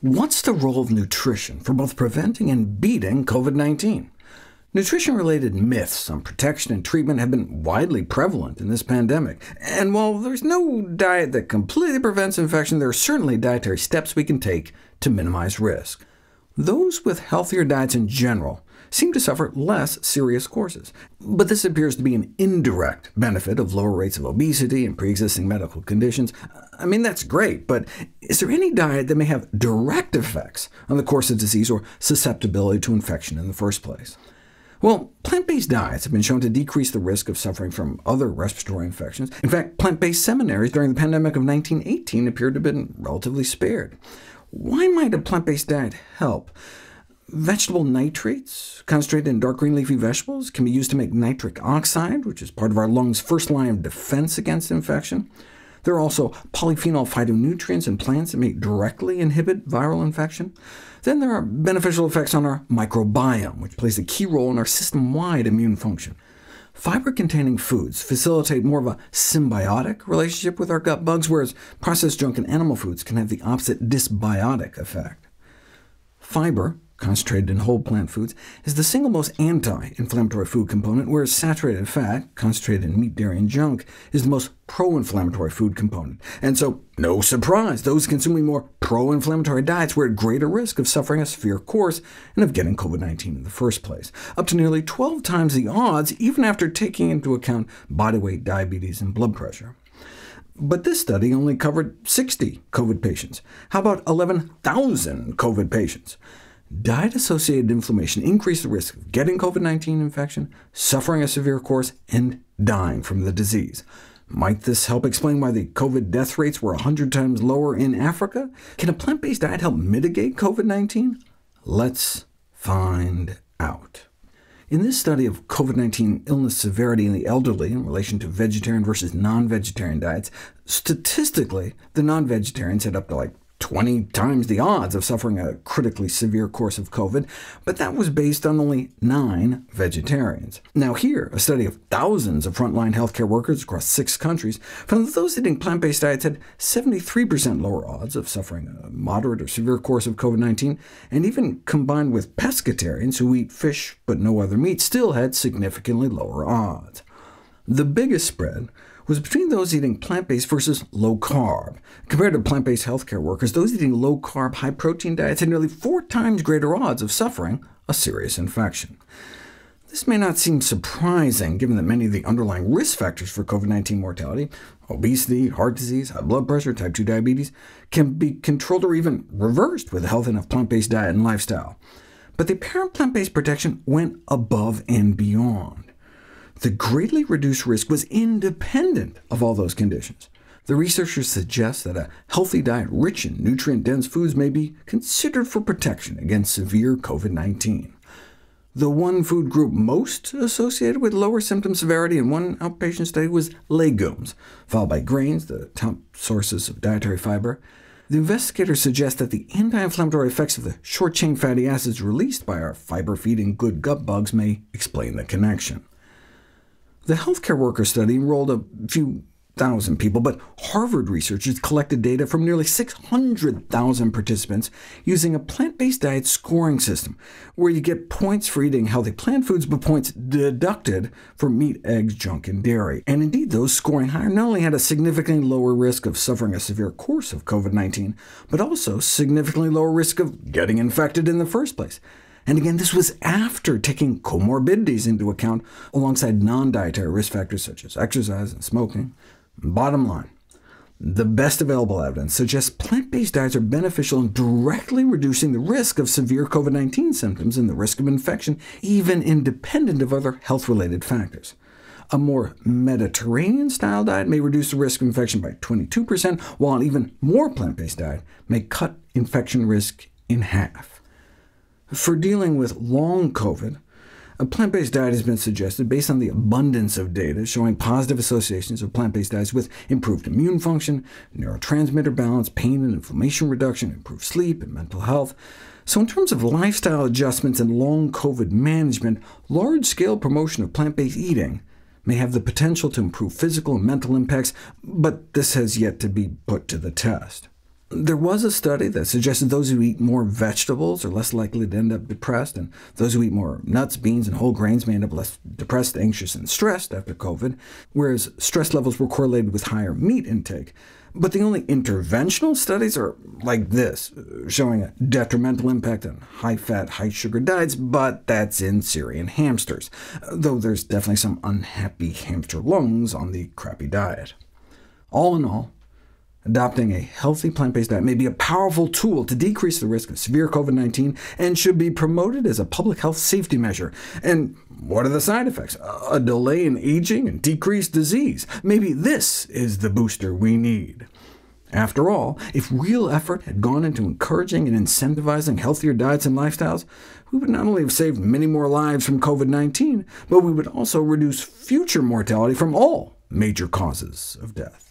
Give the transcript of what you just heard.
What's the role of nutrition for both preventing and beating COVID-19? Nutrition-related myths on protection and treatment have been widely prevalent in this pandemic, and while there's no diet that completely prevents infection, there are certainly dietary steps we can take to minimize risk. Those with healthier diets in general seem to suffer less serious courses. But this appears to be an indirect benefit of lower rates of obesity and pre-existing medical conditions. I mean, that's great, but is there any diet that may have direct effects on the course of disease or susceptibility to infection in the first place? Well, plant-based diets have been shown to decrease the risk of suffering from other respiratory infections. In fact, plant-based seminaries during the pandemic of 1918 appeared to have been relatively spared. Why might a plant-based diet help? Vegetable nitrates, concentrated in dark green leafy vegetables, can be used to make nitric oxide, which is part of our lungs' first line of defense against infection. There are also polyphenol phytonutrients in plants that may directly inhibit viral infection. Then there are beneficial effects on our microbiome, which plays a key role in our system-wide immune function. Fiber-containing foods facilitate more of a symbiotic relationship with our gut bugs, whereas processed junk and animal foods can have the opposite dysbiotic effect. Fiber concentrated in whole plant foods, is the single most anti-inflammatory food component, whereas saturated fat, concentrated in meat, dairy, and junk, is the most pro-inflammatory food component. And so, no surprise, those consuming more pro-inflammatory diets were at greater risk of suffering a severe course and of getting COVID-19 in the first place, up to nearly 12 times the odds, even after taking into account body weight, diabetes, and blood pressure. But this study only covered 60 COVID patients. How about 11,000 COVID patients? Diet-associated inflammation increased the risk of getting COVID-19 infection, suffering a severe course, and dying from the disease. Might this help explain why the COVID death rates were 100 times lower in Africa? Can a plant-based diet help mitigate COVID-19? Let's find out. In this study of COVID-19 illness severity in the elderly in relation to vegetarian versus non-vegetarian diets, statistically, the non-vegetarians had up to like 20 times the odds of suffering a critically severe course of COVID, but that was based on only nine vegetarians. Now here, a study of thousands of frontline healthcare workers across six countries found that those eating plant-based diets had 73% lower odds of suffering a moderate or severe course of COVID-19, and even combined with pescatarians who eat fish but no other meat still had significantly lower odds. The biggest spread was between those eating plant-based versus low-carb. Compared to plant-based healthcare workers, those eating low-carb, high-protein diets had nearly four times greater odds of suffering a serious infection. This may not seem surprising, given that many of the underlying risk factors for COVID-19 mortality obesity, heart disease, high blood pressure, type 2 diabetes can be controlled or even reversed with a healthy enough plant-based diet and lifestyle. But the apparent plant-based protection went above and beyond. The greatly reduced risk was independent of all those conditions. The researchers suggest that a healthy diet rich in nutrient-dense foods may be considered for protection against severe COVID-19. The one food group most associated with lower symptom severity in one outpatient study was legumes, followed by grains, the top sources of dietary fiber. The investigators suggest that the anti-inflammatory effects of the short-chain fatty acids released by our fiber-feeding good gut bugs may explain the connection. The healthcare worker study enrolled a few thousand people, but Harvard researchers collected data from nearly 600,000 participants using a plant-based diet scoring system, where you get points for eating healthy plant foods, but points deducted for meat, eggs, junk, and dairy. And indeed, those scoring higher not only had a significantly lower risk of suffering a severe course of COVID-19, but also significantly lower risk of getting infected in the first place. And again, this was after taking comorbidities into account, alongside non-dietary risk factors such as exercise and smoking. Bottom line, the best available evidence suggests plant-based diets are beneficial in directly reducing the risk of severe COVID-19 symptoms and the risk of infection, even independent of other health-related factors. A more Mediterranean-style diet may reduce the risk of infection by 22%, while an even more plant-based diet may cut infection risk in half. For dealing with long COVID, a plant-based diet has been suggested based on the abundance of data showing positive associations of plant-based diets with improved immune function, neurotransmitter balance, pain and inflammation reduction, improved sleep, and mental health. So in terms of lifestyle adjustments and long COVID management, large-scale promotion of plant-based eating may have the potential to improve physical and mental impacts, but this has yet to be put to the test. There was a study that suggested those who eat more vegetables are less likely to end up depressed, and those who eat more nuts, beans, and whole grains may end up less depressed, anxious, and stressed after COVID, whereas stress levels were correlated with higher meat intake. But the only interventional studies are like this, uh, showing a detrimental impact on high-fat, high-sugar diets, but that's in Syrian hamsters, though there's definitely some unhappy hamster lungs on the crappy diet. All in all, Adopting a healthy plant-based diet may be a powerful tool to decrease the risk of severe COVID-19 and should be promoted as a public health safety measure. And what are the side effects? A delay in aging and decreased disease. Maybe this is the booster we need. After all, if real effort had gone into encouraging and incentivizing healthier diets and lifestyles, we would not only have saved many more lives from COVID-19, but we would also reduce future mortality from all major causes of death.